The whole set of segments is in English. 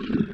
you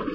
you